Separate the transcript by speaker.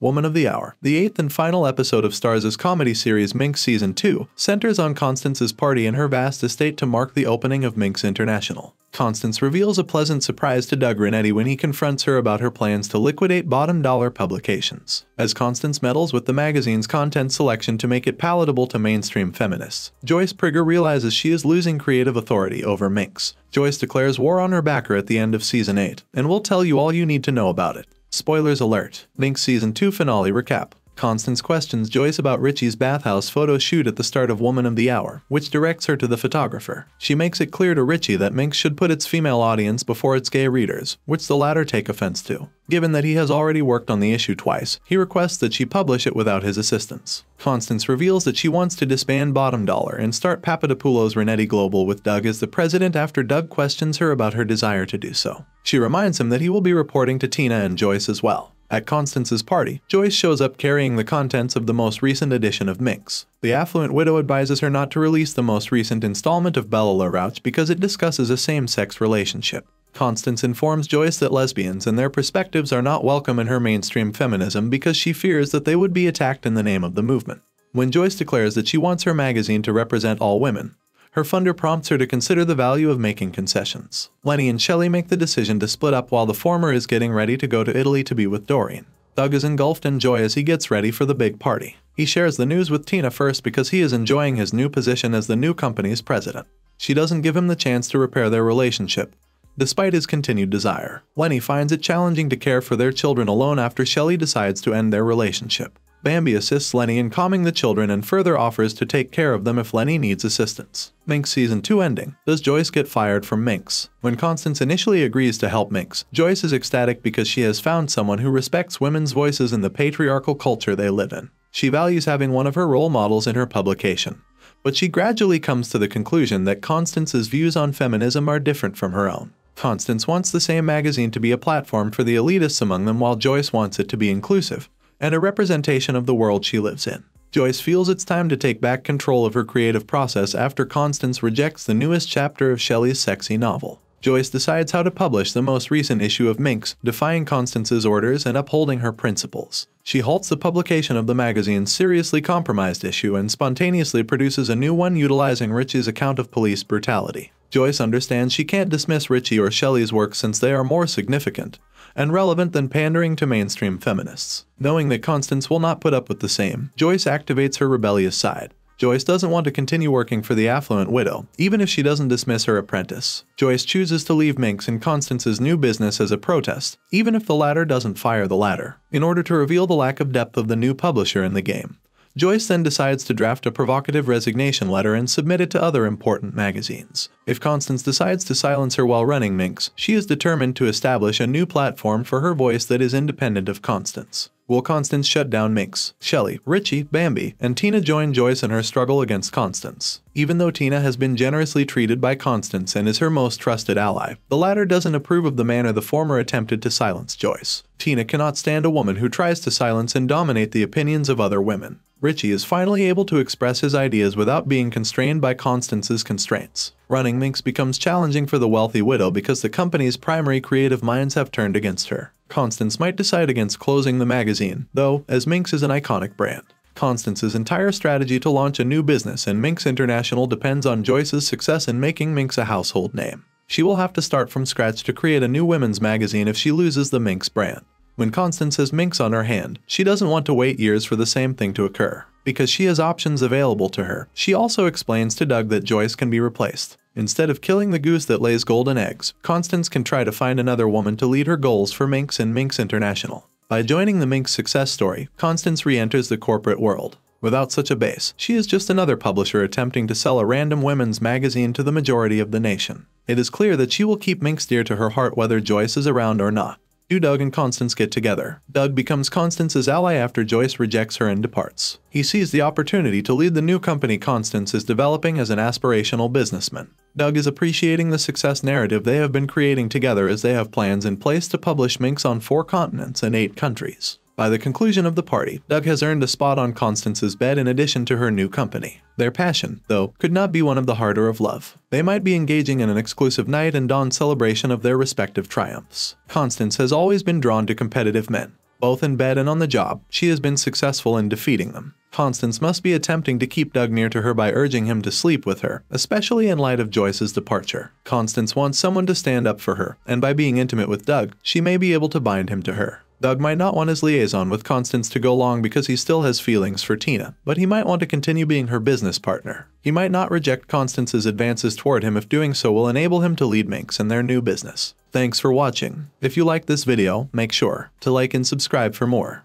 Speaker 1: Woman of the Hour, the eighth and final episode of Starz' comedy series Minx Season 2, centers on Constance's party in her vast estate to mark the opening of Minx International. Constance reveals a pleasant surprise to Doug Renetti when he confronts her about her plans to liquidate bottom dollar publications. As Constance meddles with the magazine's content selection to make it palatable to mainstream feminists, Joyce Prigger realizes she is losing creative authority over Minx. Joyce declares war on her backer at the end of season 8, and will tell you all you need to know about it. Spoilers alert. Minx season 2 finale recap. Constance questions Joyce about Richie's bathhouse photo shoot at the start of Woman of the Hour, which directs her to the photographer. She makes it clear to Richie that Minx should put its female audience before its gay readers, which the latter take offense to. Given that he has already worked on the issue twice, he requests that she publish it without his assistance. Constance reveals that she wants to disband Bottom Dollar and start Papadopoulos Renetti Global with Doug as the president after Doug questions her about her desire to do so. She reminds him that he will be reporting to Tina and Joyce as well. At Constance's party, Joyce shows up carrying the contents of the most recent edition of Minx. The affluent widow advises her not to release the most recent installment of Bella LaRouche because it discusses a same-sex relationship. Constance informs Joyce that lesbians and their perspectives are not welcome in her mainstream feminism because she fears that they would be attacked in the name of the movement. When Joyce declares that she wants her magazine to represent all women, her funder prompts her to consider the value of making concessions. Lenny and Shelley make the decision to split up while the former is getting ready to go to Italy to be with Doreen. Doug is engulfed in joy as he gets ready for the big party. He shares the news with Tina first because he is enjoying his new position as the new company's president. She doesn't give him the chance to repair their relationship, despite his continued desire. Lenny finds it challenging to care for their children alone after Shelley decides to end their relationship. Bambi assists Lenny in calming the children and further offers to take care of them if Lenny needs assistance. Minx Season 2 ending. Does Joyce get fired from Minx? When Constance initially agrees to help Minx, Joyce is ecstatic because she has found someone who respects women's voices in the patriarchal culture they live in. She values having one of her role models in her publication. But she gradually comes to the conclusion that Constance's views on feminism are different from her own. Constance wants the same magazine to be a platform for the elitists among them while Joyce wants it to be inclusive and a representation of the world she lives in. Joyce feels it's time to take back control of her creative process after Constance rejects the newest chapter of Shelley's sexy novel. Joyce decides how to publish the most recent issue of Minx, defying Constance's orders and upholding her principles. She halts the publication of the magazine's seriously compromised issue and spontaneously produces a new one utilizing Richie's account of police brutality. Joyce understands she can't dismiss Richie or Shelley's work since they are more significant, and relevant than pandering to mainstream feminists. Knowing that Constance will not put up with the same, Joyce activates her rebellious side. Joyce doesn't want to continue working for the affluent widow, even if she doesn't dismiss her apprentice. Joyce chooses to leave Minx and Constance's new business as a protest, even if the latter doesn't fire the latter, in order to reveal the lack of depth of the new publisher in the game. Joyce then decides to draft a provocative resignation letter and submit it to other important magazines. If Constance decides to silence her while running Minx, she is determined to establish a new platform for her voice that is independent of Constance. Will Constance shut down Minx? Shelley, Richie, Bambi, and Tina join Joyce in her struggle against Constance. Even though Tina has been generously treated by Constance and is her most trusted ally, the latter doesn't approve of the manner the former attempted to silence Joyce. Tina cannot stand a woman who tries to silence and dominate the opinions of other women. Richie is finally able to express his ideas without being constrained by Constance's constraints. Running Minx becomes challenging for the wealthy widow because the company's primary creative minds have turned against her. Constance might decide against closing the magazine, though, as Minx is an iconic brand. Constance's entire strategy to launch a new business and Minx International depends on Joyce's success in making Minx a household name. She will have to start from scratch to create a new women's magazine if she loses the Minx brand. When Constance has Minx on her hand, she doesn't want to wait years for the same thing to occur. Because she has options available to her, she also explains to Doug that Joyce can be replaced. Instead of killing the goose that lays golden eggs, Constance can try to find another woman to lead her goals for Minx and Minx International. By joining the Minx success story, Constance re-enters the corporate world. Without such a base, she is just another publisher attempting to sell a random women's magazine to the majority of the nation. It is clear that she will keep Minx dear to her heart whether Joyce is around or not. Do Doug and Constance get together? Doug becomes Constance's ally after Joyce rejects her and departs. He sees the opportunity to lead the new company Constance is developing as an aspirational businessman. Doug is appreciating the success narrative they have been creating together as they have plans in place to publish Minx on four continents and eight countries. By the conclusion of the party, Doug has earned a spot on Constance's bed in addition to her new company. Their passion, though, could not be one of the harder of love. They might be engaging in an exclusive night and dawn celebration of their respective triumphs. Constance has always been drawn to competitive men. Both in bed and on the job, she has been successful in defeating them. Constance must be attempting to keep Doug near to her by urging him to sleep with her, especially in light of Joyce's departure. Constance wants someone to stand up for her, and by being intimate with Doug, she may be able to bind him to her. Doug might not want his liaison with Constance to go long because he still has feelings for Tina, but he might want to continue being her business partner. He might not reject Constance's advances toward him if doing so will enable him to lead Minx in their new business. Thanks for watching. If you liked this video, make sure to like and subscribe for more.